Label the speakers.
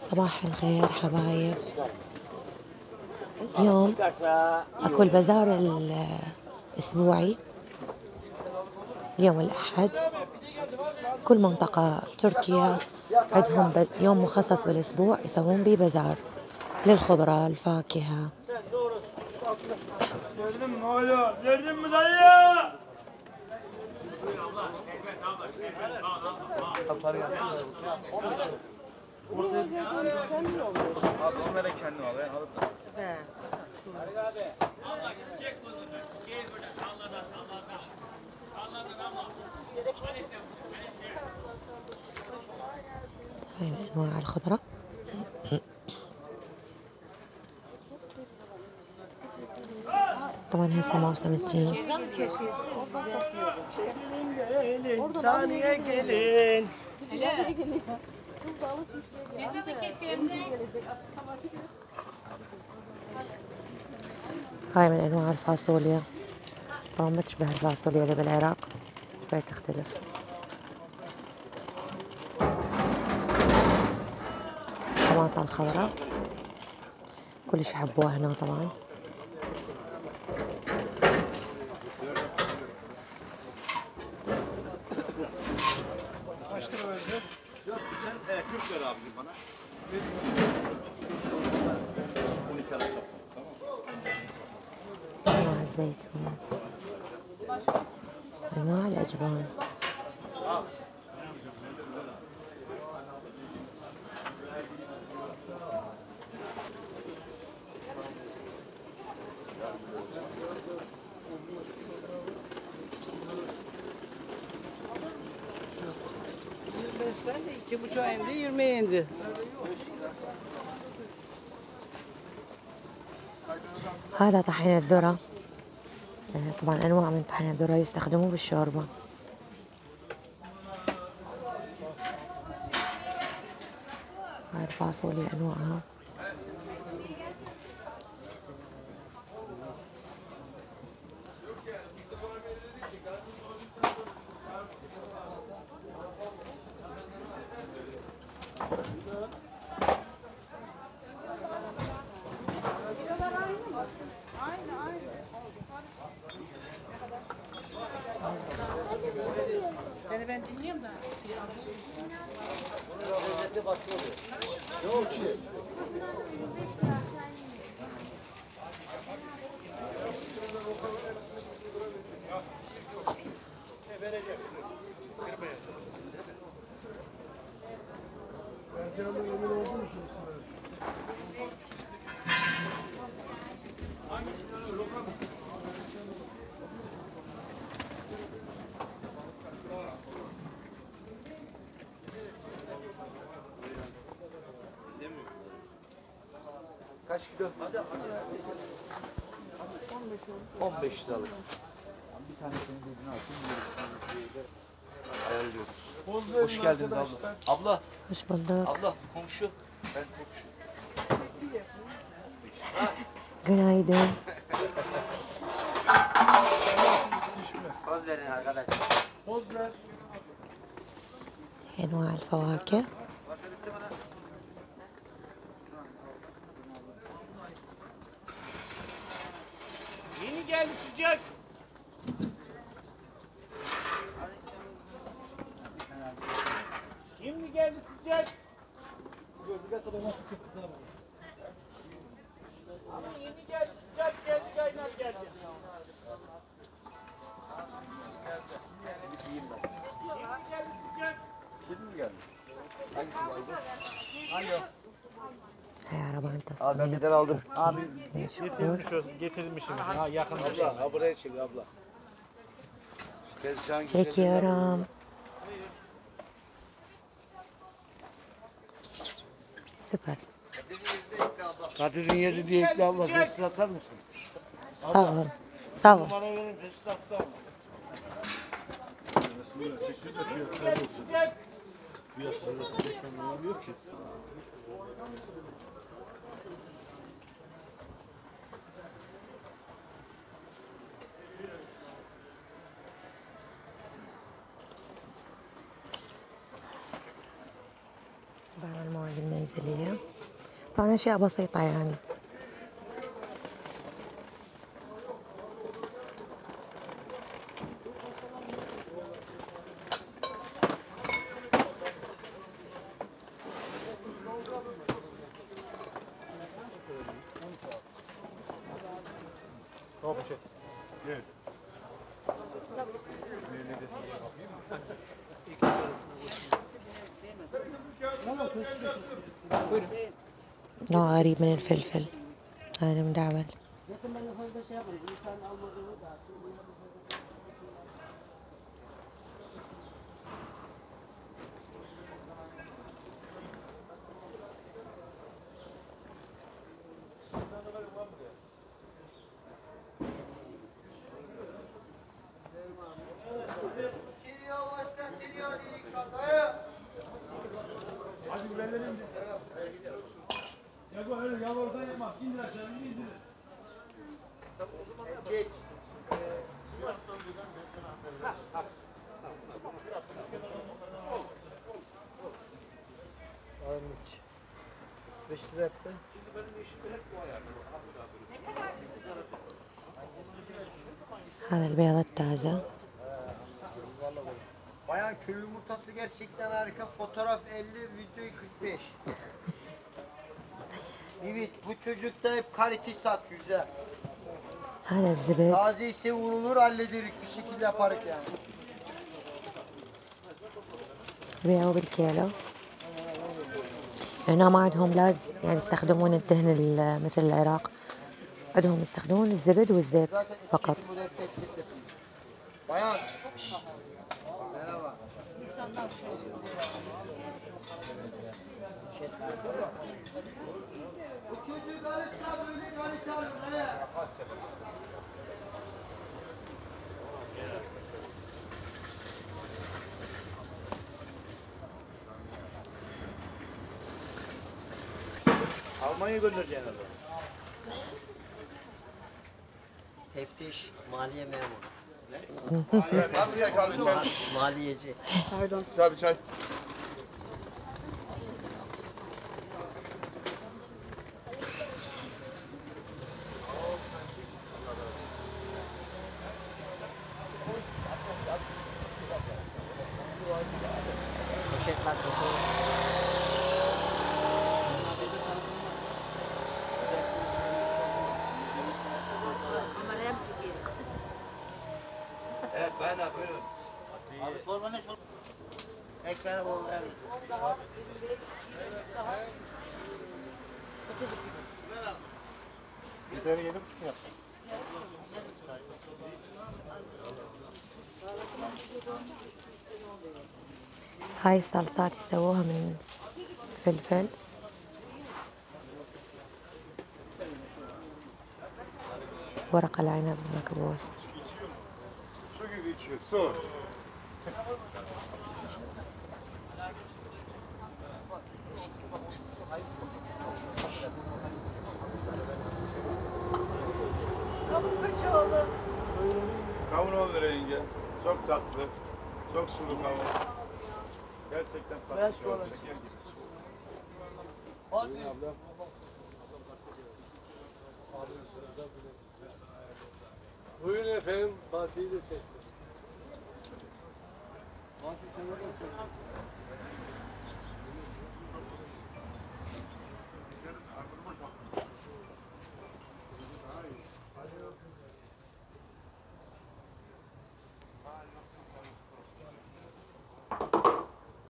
Speaker 1: صباح الخير حبايب اليوم اكو البازار الاسبوعي يوم الاحد كل منطقة تركيا عندهم يوم مخصص بالاسبوع يسوون بيه بازار للخضرة الفاكهة. الأنواع الخضره طبعا هسه
Speaker 2: Saniye gelin.
Speaker 1: هاي من أنواع الفاصوليا. طبعا ما تشبه الفاصوليا اللي بالعراق. شوي تختلف. طماطة الخضراء. كلش يحبوها هنا طبعا انواع الزيتون
Speaker 2: أنواع indi.
Speaker 1: هذا طحين الذرة طبعا أنواع من طحين الذرة يستخدموه بالشوربة هاي الفاصوليا Şey,
Speaker 2: da. Devlette şey. başka oluyor. Ne oldu ki?
Speaker 3: kaç kilo? 15 liralık. Bir tanesini birbirine atayım. Ayarlıyoruz. Hoş geldiniz abla. Abla.
Speaker 1: Hoş bulduk.
Speaker 3: Abla komşu. Ben komşu.
Speaker 1: Günaydın.
Speaker 3: Poz verin arkadaşlar.
Speaker 1: Poz ver.
Speaker 2: Enva'l fawakih. çık. Şimdi geldi sıcak. Ama yeni geldi sıcak geldi kaynar geldi. Şimdi geldi sıcak.
Speaker 1: Şimdi mi
Speaker 3: geldi? Hangi?
Speaker 1: Hangi?
Speaker 3: He arabanın tasını
Speaker 2: Abi
Speaker 1: ben
Speaker 2: bedel aldım. Abi getirmişiz, getirmişim. Ha yakında. Abla, şey
Speaker 3: ha buraya çek abla.
Speaker 1: Çekiyorum. Süper.
Speaker 4: Kadir'in yeri diye ekle abla. Tesis atar mısın?
Speaker 1: Sağ ol. Sağ ol.
Speaker 4: Numara verin tesis atar mı?
Speaker 2: Piyasada tek
Speaker 1: şey yok ki. المنزلية طبعا أشياء بسيطة يعني. نوع غريب من الفلفل. هذا مدعبل.
Speaker 5: Armut. 35 lira yaptı.
Speaker 1: هذا البيض التازة
Speaker 5: Bayağı köy yumurtası gerçekten harika. Fotoğraf 50, video 45. Evet, bu çocukta hep kalite satıyor güzel.
Speaker 1: هذا الزبد
Speaker 5: Taze ise vurulur, hallederik bir şekilde yaparız yani.
Speaker 1: يبيعوه بالكيلو هنا ما عندهم لاز يعني يستخدمون الدهن ال- مثل العراق عندهم يستخدمون الزبد والزيت فقط
Speaker 5: Üçüncü karışsa böyle karış alır.
Speaker 3: Almanya'ya göndereceğin adamı.
Speaker 5: Teftiş, maliye memuru.
Speaker 3: Ne? Çay kahve çay.
Speaker 5: Maliyeci.
Speaker 2: Pardon. Güzel bir çay.
Speaker 1: هاي الصلصات يسووها من فلفل. ورق العنب المكبوس
Speaker 3: Kavunoğlu. Kavunoğlu yenge. Çok tatlı. Çok sulu kavun. Gerçekten tatlı. Çok şeker gibi. Hadi.
Speaker 4: Buyurun efendim, Fatih'i de seçtim. Fatih sen de seçtim.